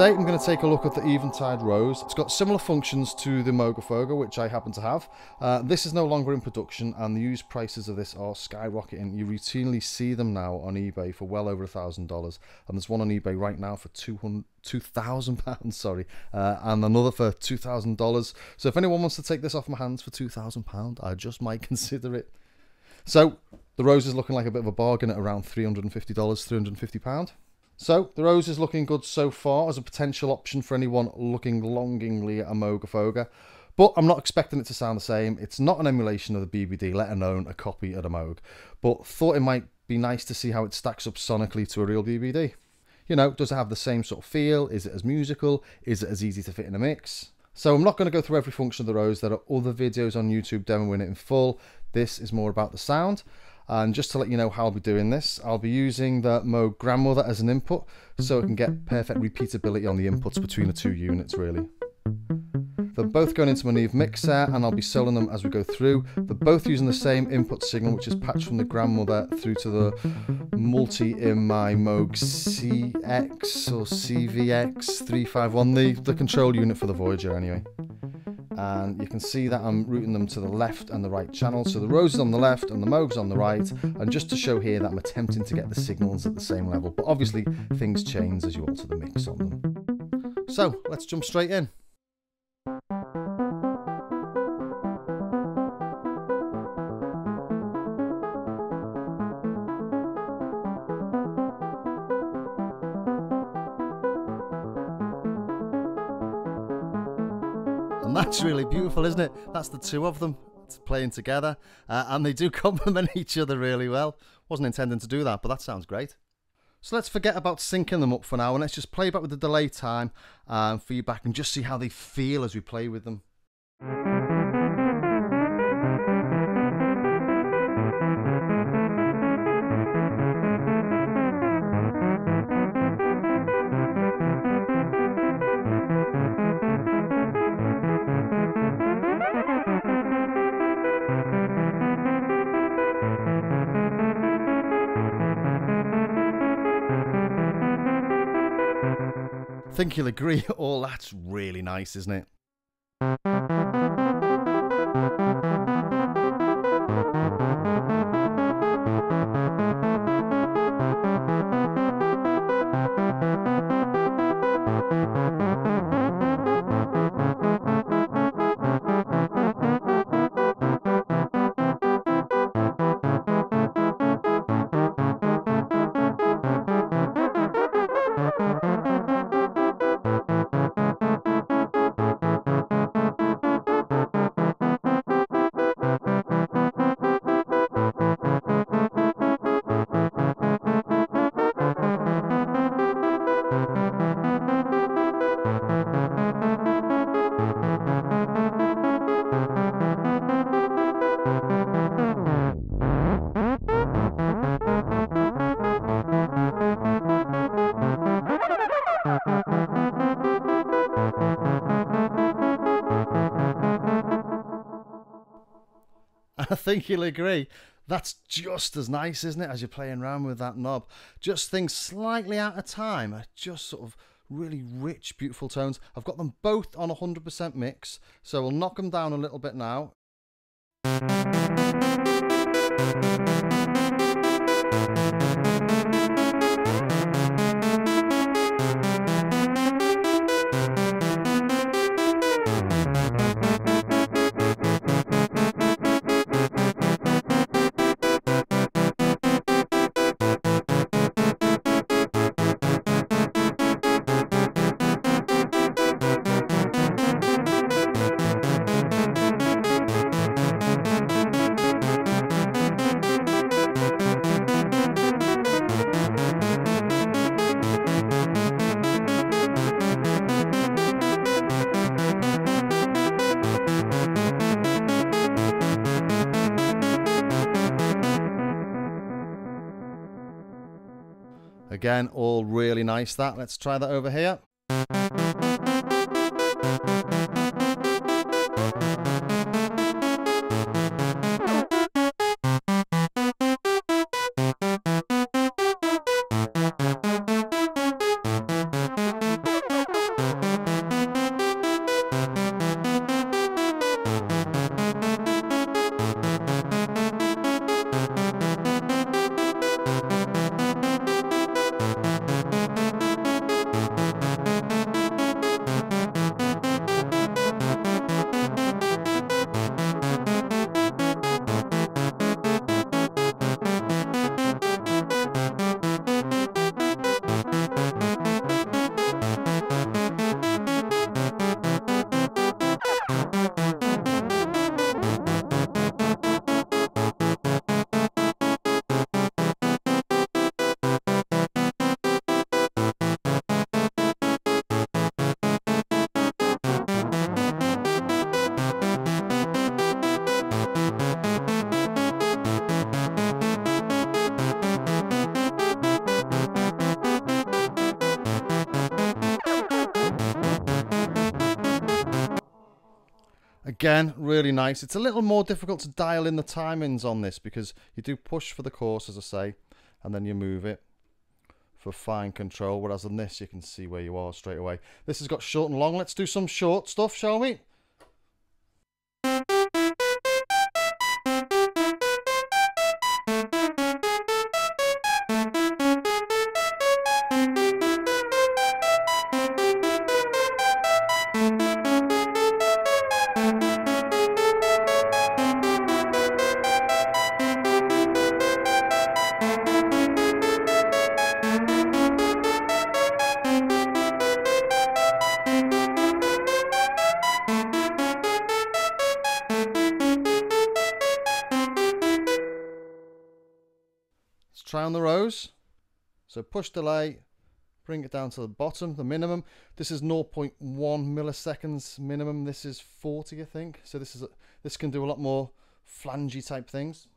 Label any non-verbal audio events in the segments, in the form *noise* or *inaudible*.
Today I'm going to take a look at the Eventide Rose. It's got similar functions to the Moogerfooger, which I happen to have. Uh, this is no longer in production and the used prices of this are skyrocketing. You routinely see them now on eBay for well over a thousand dollars and there's one on eBay right now for 200 2000 *laughs* pounds sorry uh, and another for $2000 so if anyone wants to take this off my hands for 2000 pound I just *laughs* might consider it so the rose is looking like a bit of a bargain at around $350 £350 so, the Rose is looking good so far as a potential option for anyone looking longingly at a Moogerfooger. But I'm not expecting it to sound the same. It's not an emulation of the BBD, let alone a copy of the Moog. But thought it might be nice to see how it stacks up sonically to a real BBD. You know, does it have the same sort of feel? Is it as musical? Is it as easy to fit in a mix? So I'm not going to go through every function of the Rose. There are other videos on YouTube demoing it in full. This is more about the sound. And just to let you know how I'll be doing this, I'll be using the Moog Grandmother as an input so I can get perfect repeatability on the inputs between the two units really. They're both going into my Neve mixer and I'll be soloing them as we go through. They're both using the same input signal which is patched from the grandmother through to the multi in my Moog CX or CVX351, the, the control unit for the Voyager anyway and you can see that I'm routing them to the left and the right channel. So the Rose is on the left and the Moog's on the right. And just to show here that I'm attempting to get the signals at the same level. But obviously things change as you alter the mix on them. So let's jump straight in. That's really beautiful, isn't it? That's the two of them playing together. Uh, and they do *laughs* complement each other really well. Wasn't intending to do that, but that sounds great. So let's forget about syncing them up for now and let's just play back with the delay time um, feedback and just see how they feel as we play with them. Think you'll agree, *laughs* all that's really nice, isn't it? *laughs* I think you'll agree. That's just as nice, isn't it, as you're playing around with that knob. Just things slightly out of time just sort of really rich, beautiful tones. I've got them both on 100% mix, so we'll knock them down a little bit now. Again, all really nice that. Let's try that over here. Again, really nice. It's a little more difficult to dial in the timings on this because you do push for the coarse, as I say, and then you move it for fine control. Whereas on this, you can see where you are straight away. This has got short and long. Let's do some short stuff, shall we? So push delay, bring it down to the bottom, the minimum. This is 0.1 milliseconds minimum. This is 40, I think. So this is a, this can do a lot more flangey type things.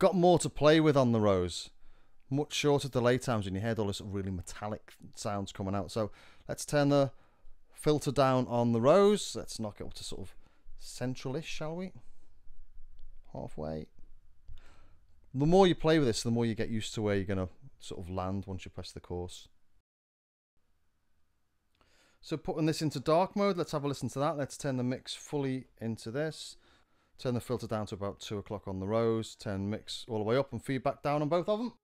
Got more to play with on the Rose. Much shorter delay times and you hear all this really metallic sounds coming out. So let's turn the filter down on the Rose. Let's knock it up to sort of centralish, shall we? Halfway. The more you play with this, the more you get used to where you're going to sort of land once you press the coarse. So putting this into dark mode, let's have a listen to that. Let's turn the mix fully into this. Turn the filter down to about 2 o'clock on the Rose. Turn mix all the way up and feedback down on both of them.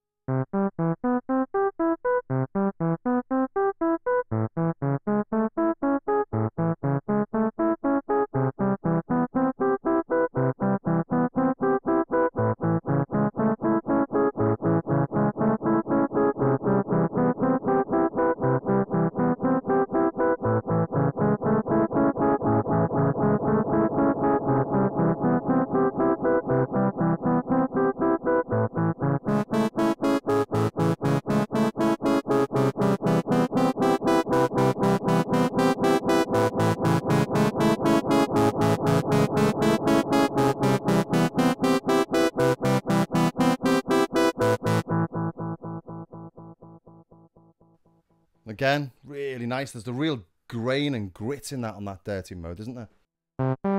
Again, really nice. There's the real grain and grit in that on that dirty mode, isn't there?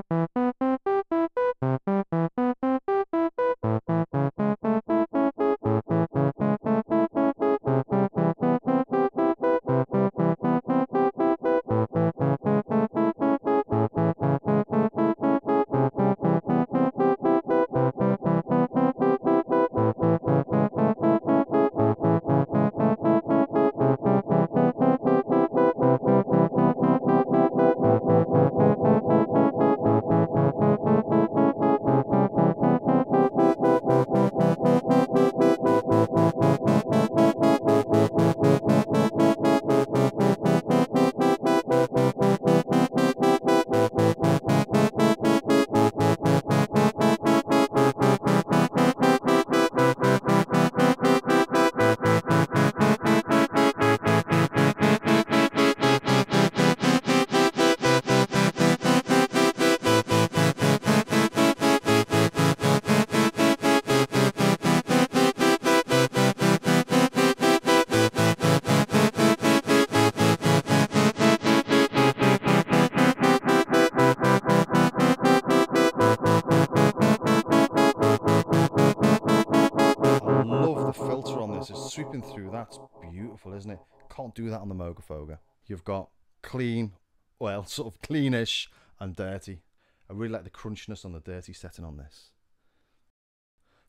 That's beautiful, isn't it? Can't do that on the Moga You've got clean, well, *laughs* sort of cleanish and dirty. I really like the crunchiness on the dirty setting on this.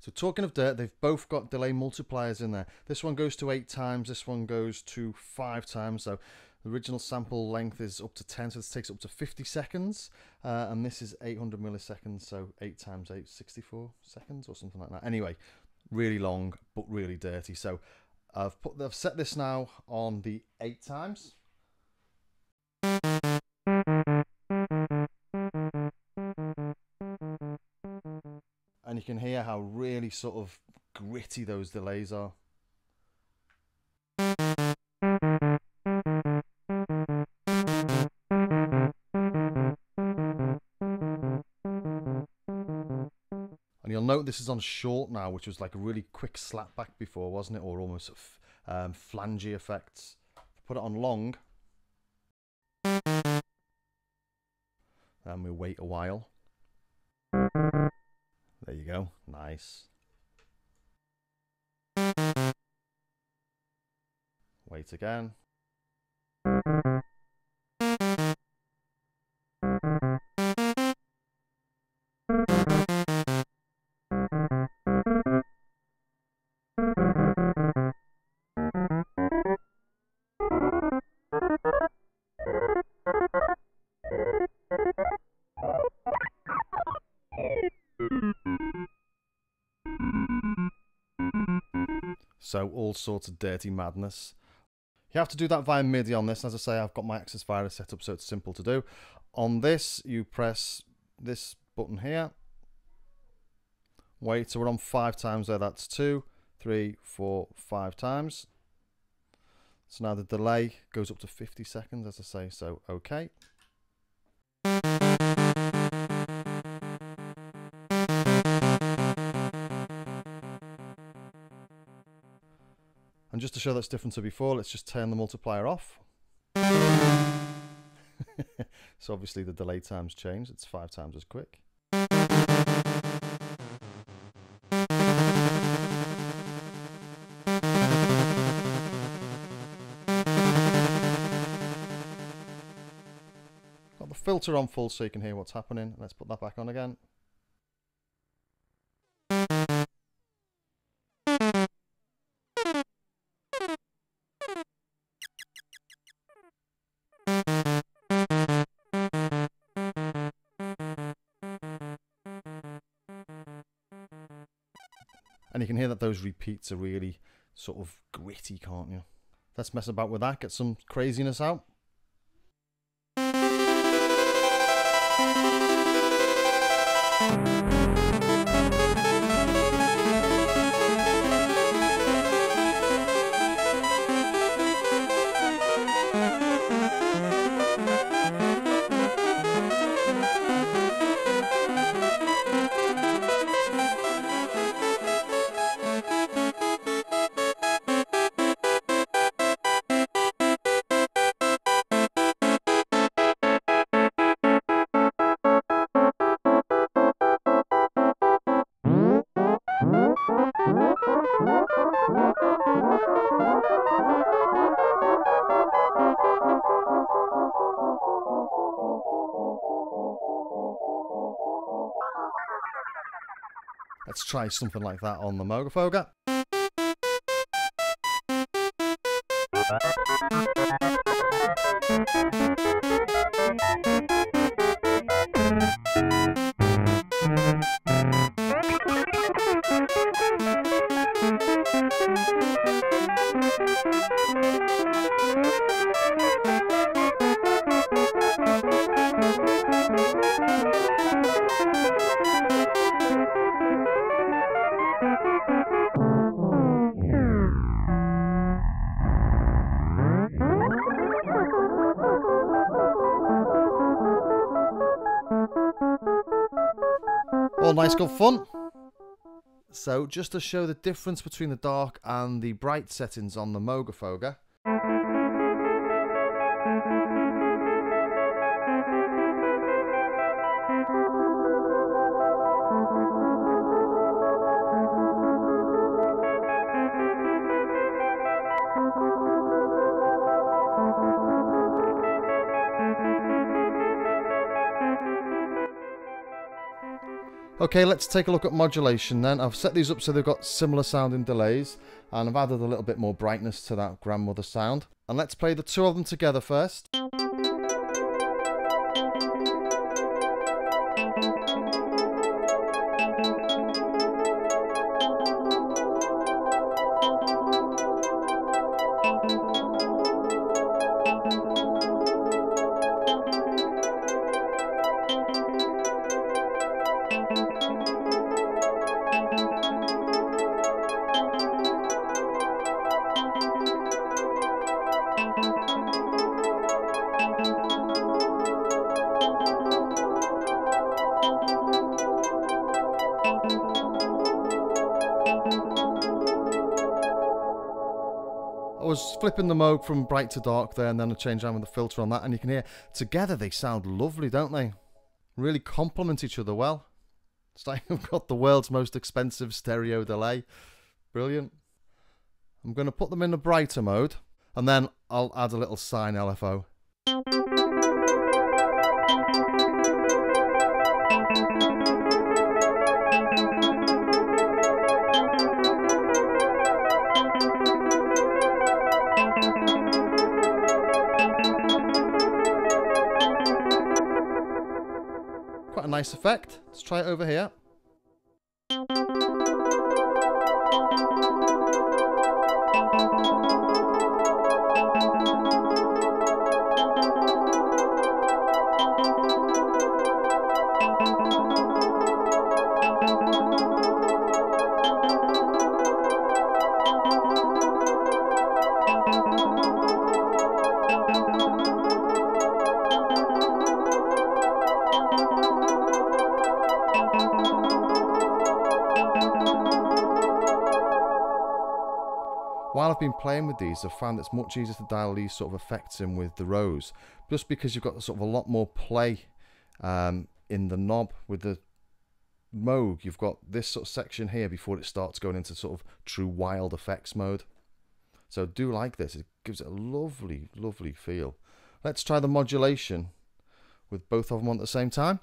So talking of dirt, they've both got delay multipliers in there. This one goes to eight times, this one goes to five times. So the original sample length is up to 10, so this takes up to 50 seconds. Uh, and this is 800 milliseconds, so 8 times 8, 64 seconds or something like that. Anyway, really long, but really dirty. So I've put I've set this now on the 8 times. And you can hear how really sort of gritty those delays are. This is on short now, which was like a really quick slap back before, wasn't it? Or almost um, flangy effects. Put it on long. And we wait a while. There you go. Nice. Wait again. So all sorts of dirty madness. You have to do that via MIDI on this. As I say, I've got my Access Virus set up so it's simple to do. On this, you press this button here. Wait, so we're on five times there. That's two, three, four, five times. So now the delay goes up to 50 seconds, as I say, so okay. To show that's different to before, let's just turn the multiplier off. *laughs* so obviously the delay time's changed, it's five times as quick. Got the filter on full so you can hear what's happening. Let's put that back on again. Repeats are really sort of gritty, can't you? Let's mess about with that, get some craziness out. Let's try something like that on the Moogerfooger. All nice, good fun. So, just to show the difference between the dark and the bright settings on the Moogerfooger, Okay, let's take a look at modulation then. I've set these up so they've got similar sounding delays and I've added a little bit more brightness to that grandmother sound. And let's play the two of them together first. Flipping the Moog from bright to dark there and then I change around with the filter on that and you can hear together they sound lovely, don't they? Really complement each other well. It's like *laughs* I've got the world's most expensive stereo delay. Brilliant. I'm going to put them in the brighter mode and then I'll add a little sine LFO. Nice effect. Let's try it over here. I've been playing with these, I've found it's much easier to dial these sort of effects in with the Rose, just because you've got sort of a lot more play um, in the knob. With the Moog, you've got this sort of section here before it starts going into sort of true wild effects mode. So do like this, it gives it a lovely, lovely feel. Let's try the modulation with both of them on at the same time.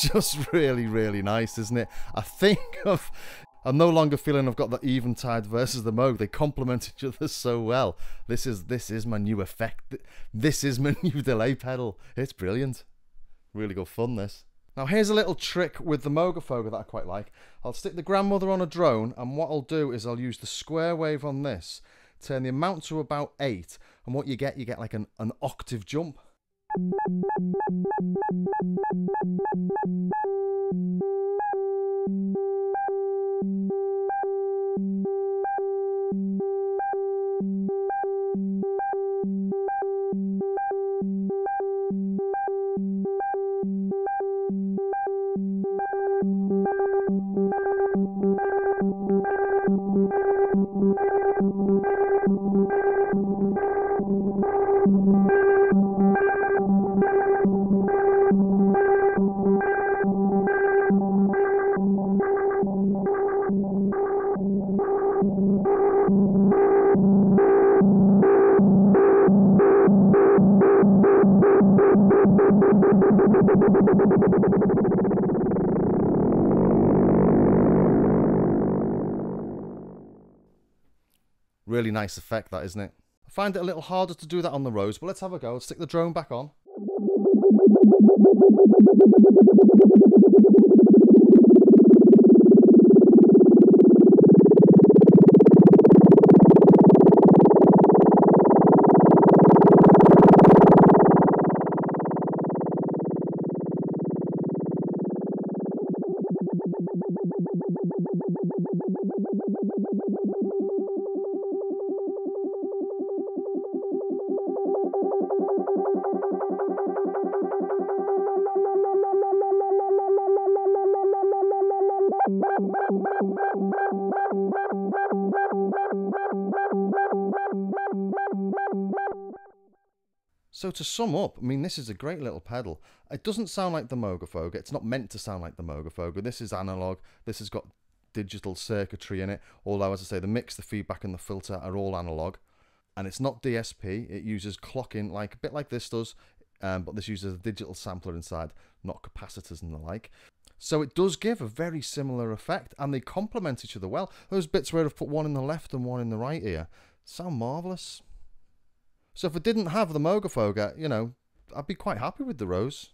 *laughs* Just really, really nice, isn't it? I think *laughs* of I'm no longer feeling I've got the Eventide versus the Moog. They complement each other so well. This is this is my new effect. This is my *laughs* new delay pedal. It's brilliant. Really good fun this. Now here's a little trick with the Moogerfooger that I quite like. I'll stick the grandmother on a drone and what I'll do is I'll use the square wave on this, turn the amount to about 8 and what you get, you get like an, an octave jump. Really nice effect that, isn't it? I find it a little harder to do that on the Rose, but let's have a go. Let's stick the drone back on. So to sum up, I mean, this is a great little pedal. It doesn't sound like the Moogerfooger. It's not meant to sound like the Moogerfooger. This is analog. This has got digital circuitry in it. Although, as I say, the mix, the feedback, and the filter are all analog. And it's not DSP. It uses clocking, like a bit like this does, um, but this uses a digital sampler inside, not capacitors and the like. So it does give a very similar effect, and they complement each other well. Those bits where I've put one in the left and one in the right ear sound marvelous. So if I didn't have the Moogerfooger, you know, I'd be quite happy with the Rose.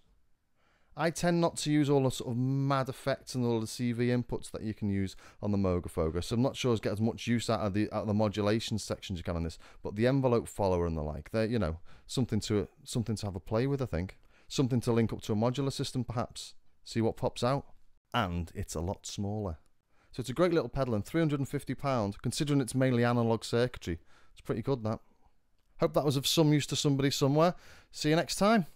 I tend not to use all the sort of mad effects and all the CV inputs that you can use on the Moogerfooger, so I'm not sure I get as much use out of the out of the modulation sections you can on this. But the envelope follower and the like, they're you know something to something to have a play with. I think something to link up to a modular system, perhaps. See what pops out, and it's a lot smaller. So it's a great little pedal and 350 pound, considering it's mainly analog circuitry. It's pretty good that. Hope that was of some use to somebody somewhere. See you next time.